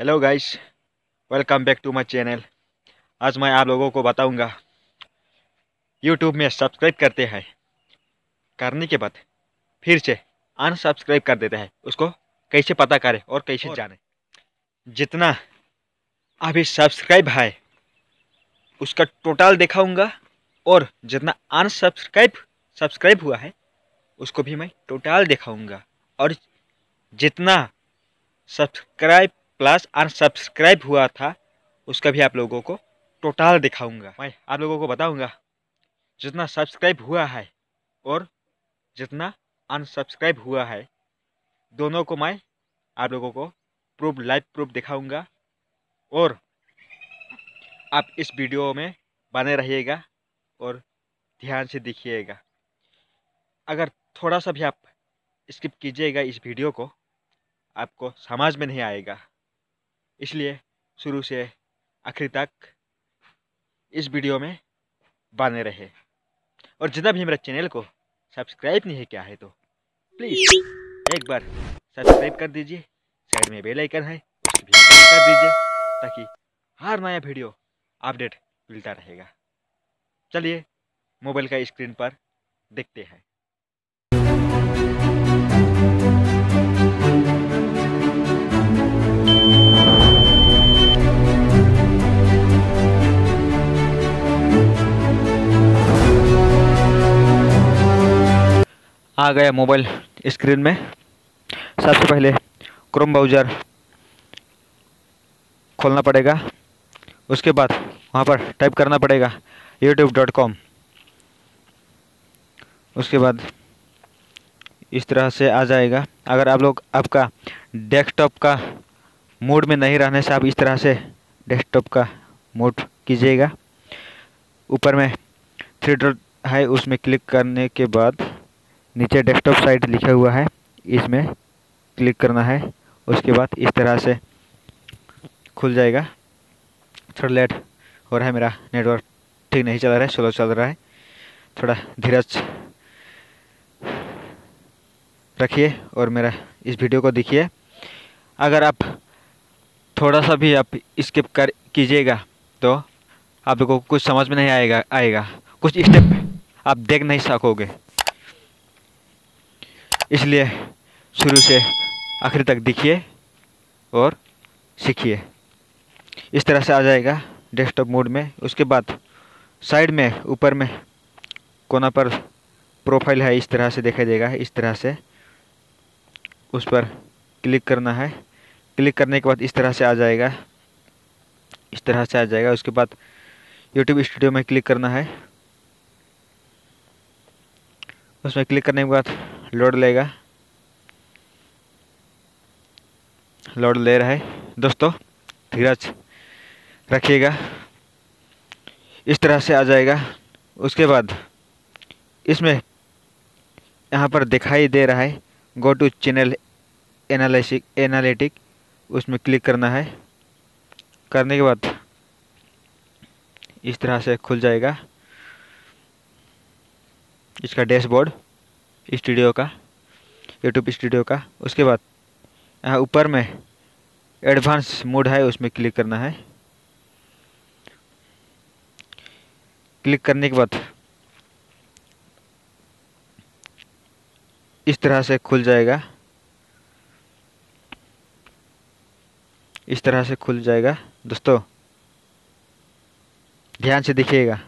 Hello guys welcome back to my channel आज मैं आप लोगों को बताऊँगा। यूट्यूब में सब्सक्राइब करते हैं। करने के बाद फिर से अनसब्सक्राइब कर देते हैं। उसको कैसे पता करें और कैसे जाने? जितना अभी सब्सक्राइब है उसका टोटल दिखाऊँगा और जितना अनसब्सक्राइब सब्सक्राइब हुआ है उसको भी मैं टोटल दिखाऊँगा। और जितना सब्सक्राइब प्लस अनसब्सक्राइब हुआ था, उसका भी आप लोगों को टोटल दिखाऊँगा। मैं आप लोगों को बताऊँगा, जितना सब्सक्राइब हुआ है और जितना अनसब्सक्राइब हुआ है, दोनों को मैं आप लोगों को प्रूफ, लाइव प्रूफ दिखाऊँगा। और आप इस वीडियो में बने रहिएगा और ध्यान से देखिएगा। अगर थोड़ा सा भी आप स्किप कीजिएगा इस वीडियो को, आपको समझ में नहीं आएगा। इसलिए शुरू से आखिर तक इस वीडियो में बने रहे। और जितना भी मेरे चैनल को सब्सक्राइब नहीं है क्या है तो प्लीज़ एक बार सब्सक्राइब कर दीजिए, साइड में बेल आइकन है उसको भी कर दीजिए, ताकि हर नया वीडियो अपडेट मिलता रहेगा। चलिए, मोबाइल का स्क्रीन पर देखते हैं। आ गया मोबाइल स्क्रीन में। सबसे पहले क्रोम ब्राउज़र खोलना पड़ेगा। उसके बाद वहाँ पर टाइप करना पड़ेगा यूट्यूब डॉट कॉम उसके बाद इस तरह से आ जाएगा। अगर आप लोग आपका डेस्कटॉप का मोड में नहीं रहने से आप इस तरह से डेस्कटॉप का मोड कीजिएगा। ऊपर में थ्री डॉट है उसमें क्लिक करने के बाद नीचे डेस्कटॉप साइट लिखा हुआ है। इसमें क्लिक करना है। उसके बाद इस तरह से खुल जाएगा। थोड़ा लेट हो रहा है मेरा नेटवर्क ठीक नहीं चल रहा है स्लो चल रहा है। थोड़ा धीरज रखिए और मेरा इस वीडियो को देखिए। अगर आप थोड़ा सा भी आप स्किप कर कीजिएगा तो आप लोगों को कुछ समझ में नहीं आएगा आएगा। कुछ स्टेप आप देख नहीं सकोगे। इसलिए शुरू से आखिर तक देखिए और सीखिए। इस तरह से आ जाएगा डेस्कटॉप मोड में। उसके बाद साइड में, ऊपर में कोना पर प्रोफ़ाइल है, इस तरह से देखा देगा इस तरह से। उस पर क्लिक करना है। क्लिक करने के बाद इस तरह से आ जाएगा। इस तरह से आ जाएगा। उसके बाद यूट्यूब स्टूडियो में क्लिक करना है। उसमें क्लिक करने के बाद लोड लेगा। लोड ले रहा है। दोस्तों, धीरज रखिएगा। इस तरह से आ जाएगा। उसके बाद इसमें यहाँ पर दिखाई दे रहा है। Go to channel analytics analytic उसमें क्लिक करना है। करने के बाद इस तरह से खुल जाएगा। इसका डैशबोर्ड स्टूडियो का यूट्यूब स्टूडियो का। उसके बाद यहाँ ऊपर में एडवांस मोड है, उसमें क्लिक करना है। क्लिक करने के बाद इस तरह से खुल जाएगा। इस तरह से खुल जाएगा। दोस्तों, ध्यान से देखिएगा।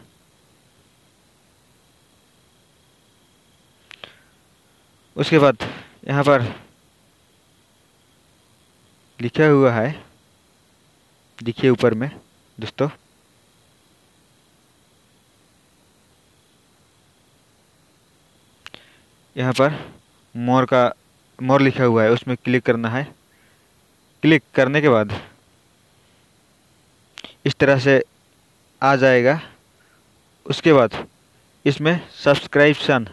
उसके बाद यहाँ पर लिखा हुआ है, देखिए ऊपर में, दोस्तों। यहाँ पर मोर का, मोर लिखा हुआ है, उसमें क्लिक करना है। क्लिक करने के बाद इस तरह से आ जाएगा। उसके बाद इसमें सब्सक्रिप्शन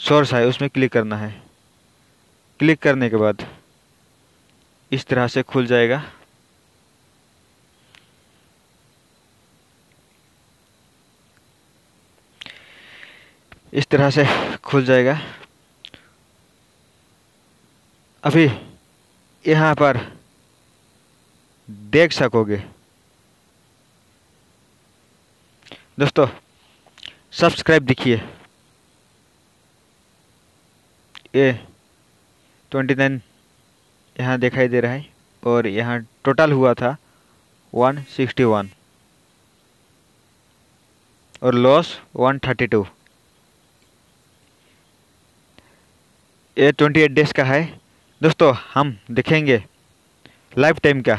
सोर्स है, उसमें क्लिक करना है। क्लिक करने के बाद इस तरह से खुल जाएगा। इस तरह से खुल जाएगा। अभी यहाँ पर देख सकोगे। दोस्तों सब्सक्राइब दिखिए। ये ट्वेंटी नाइन यहाँ दिखाई दे रहा है और यहाँ टोटल हुआ था वन सिक्सटी वन और लॉस वन थर्टी टू। ये ट्वेंटी एट डेज़ का है। दोस्तों, हम देखेंगे लाइफ टाइम का।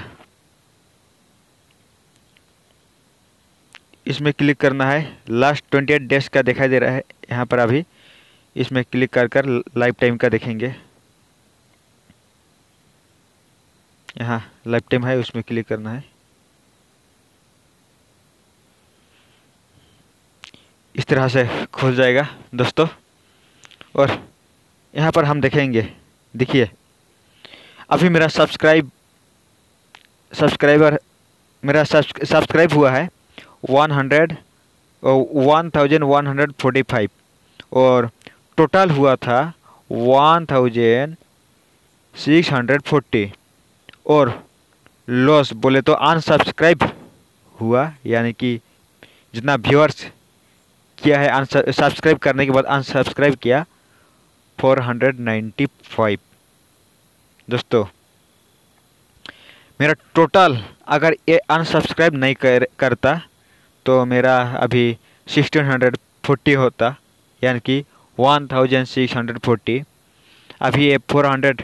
इसमें क्लिक करना है। लास्ट ट्वेंटी एट डेज़ का दिखाई दे रहा है यहाँ पर अभी। इसमें क्लिक कर कर लाइफ टाइम का देखेंगे। यहाँ लाइफ टाइम है, उसमें क्लिक करना है। इस तरह से खुल जाएगा दोस्तों। और यहाँ पर हम देखेंगे, देखिए। अभी मेरा सब्सक्राइब सब्सक्राइबर मेरा सब्सक्राइब हुआ है one hundred one thousand one hundred forty five और टोटल हुआ था one thousand six hundred forty. और लॉस बोले तो अनसब्सक्राइब हुआ, यानी कि जितना व्यूअर्स किया है सब्सक्राइब करने के बाद अनसब्सक्राइब किया फोर हंड्रेड नाइन्टी फाइव दोस्तों, मेरा टोटल अगर ये अनसब्सक्राइब नहीं कर करता तो मेरा अभी सिक्सटीन हंड्रेड फोर्टी होता, यानी कि one thousand six hundred forty अभी ये four hundred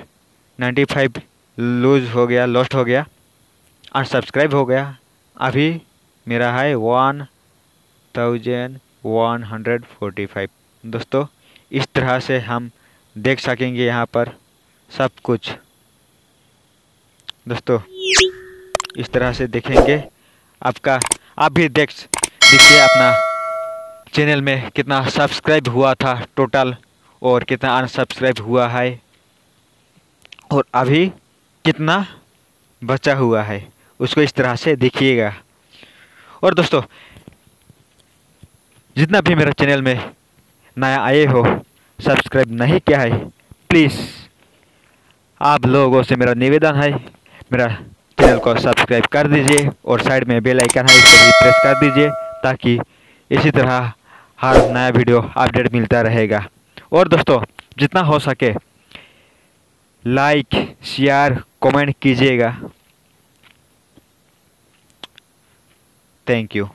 ninety five lose हो गया लॉस्ट हो गया अनसब्सक्राइब हो गया। अभी मेरा है one thousand one hundred forty five दोस्तों, इस तरह से हम देख सकेंगे यहाँ पर सब कुछ। दोस्तों, इस तरह से देखेंगे। आपका, आप भी देख, देखिए अपना चैनल में कितना सब्सक्राइब हुआ था टोटल और कितना अनसब्सक्राइब हुआ है और अभी कितना बचा हुआ है, उसको इस तरह से देखिएगा। और दोस्तों, जितना भी मेरा चैनल में नया आए हो सब्सक्राइब नहीं किया है प्लीज़ आप लोगों से मेरा निवेदन है, मेरा चैनल को सब्सक्राइब कर दीजिए और साइड में बेल आइकन है इसको भी प्रेस कर दीजिए ताकि इसी तरह हर नया वीडियो अपडेट मिलता रहेगा। और दोस्तों, जितना हो सके लाइक शेयर कमेंट कीजिएगा। Thank you